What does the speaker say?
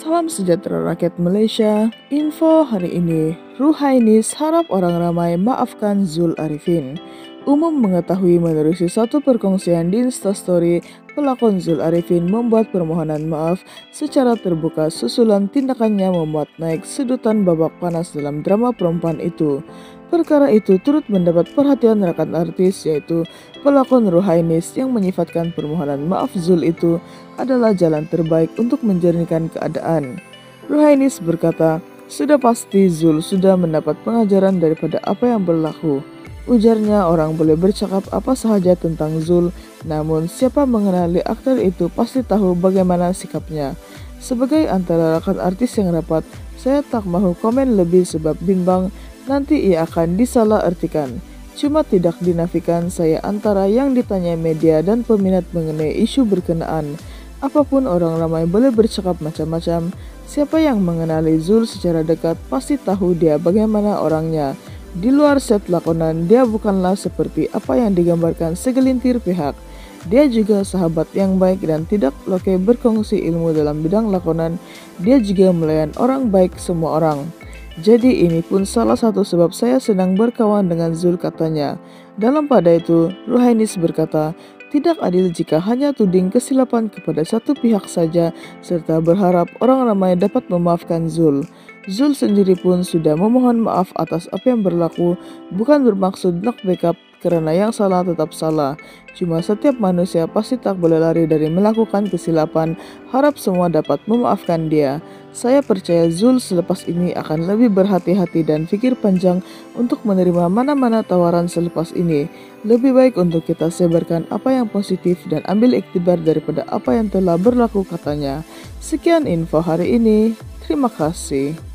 Salam sejahtera rakyat Malaysia. Info hari ini, Ruhainis harap orang ramai maafkan Zul Arifin. Umum mengetahui menerusi satu perkongsian di Instastory, pelakon Zul Arifin membuat permohonan maaf secara terbuka susulan tindakannya memuat naik sedutan babak panas dalam drama perempuan itu. Perkara itu turut mendapat perhatian rekan artis yaitu pelakon Ruhainis yang menyifatkan permohonan maaf Zul itu adalah jalan terbaik untuk menjernihkan keadaan. Ruhainis berkata, sudah pasti Zul sudah mendapat pengajaran daripada apa yang berlaku. Ujarnya orang boleh bercakap apa sahaja tentang Zul, namun siapa mengenali aktor itu pasti tahu bagaimana sikapnya. Sebagai antara rekan artis yang rapat, saya tak mahu komen lebih sebab bimbang nanti ia akan disalah artikan. Cuma tidak dinafikan saya antara yang ditanya media dan peminat mengenai isu berkenaan. Apa pun orang ramai boleh bercakap macam-macam, siapa yang mengenali Zul secara dekat pasti tahu dia bagaimana orangnya. Di luar set lakonan, dia bukanlah seperti apa yang digambarkan segelintir pihak. Dia juga sahabat yang baik dan tidak loke berkongsi ilmu dalam bidang lakonan. Dia juga melayan orang baik semua orang. Jadi ini pun salah satu sebab saya senang berkawan dengan Zul katanya. Dalam pada itu, Ruhainis berkata, tidak adil jika hanya tuding kesilapan kepada satu pihak saja serta berharap orang ramai dapat memaafkan Zul. Zul sendiri pun sudah memohon maaf atas apa yang berlaku, bukan bermaksud nak backup karena yang salah tetap salah. Cuma setiap manusia pasti tak boleh lari dari melakukan kesilapan. Harap semua dapat memaafkan dia. Saya percaya Zul selepas ini akan lebih berhati-hati dan pikir panjang untuk menerima mana-mana tawaran selepas ini. Lebih baik untuk kita sebarkan apa yang positif dan ambil iktibar daripada apa yang telah berlaku katanya. Sekian info hari ini. Terima kasih.